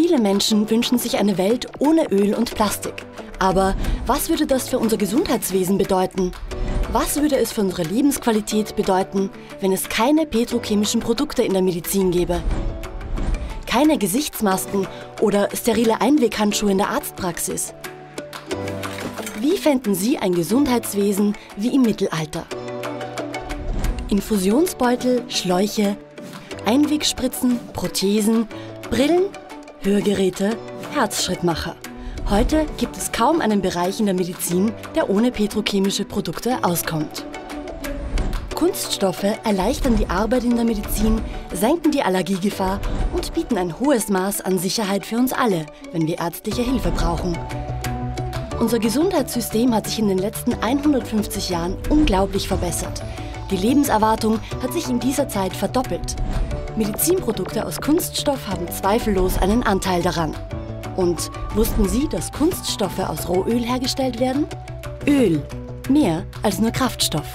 Viele Menschen wünschen sich eine Welt ohne Öl und Plastik. Aber was würde das für unser Gesundheitswesen bedeuten? Was würde es für unsere Lebensqualität bedeuten, wenn es keine petrochemischen Produkte in der Medizin gäbe? Keine Gesichtsmasken oder sterile Einweghandschuhe in der Arztpraxis? Wie fänden Sie ein Gesundheitswesen wie im Mittelalter? Infusionsbeutel, Schläuche, Einwegspritzen, Prothesen, Brillen, Hörgeräte, Herzschrittmacher. Heute gibt es kaum einen Bereich in der Medizin, der ohne petrochemische Produkte auskommt. Kunststoffe erleichtern die Arbeit in der Medizin, senken die Allergiegefahr und bieten ein hohes Maß an Sicherheit für uns alle, wenn wir ärztliche Hilfe brauchen. Unser Gesundheitssystem hat sich in den letzten 150 Jahren unglaublich verbessert. Die Lebenserwartung hat sich in dieser Zeit verdoppelt. Medizinprodukte aus Kunststoff haben zweifellos einen Anteil daran. Und wussten Sie, dass Kunststoffe aus Rohöl hergestellt werden? Öl, mehr als nur Kraftstoff.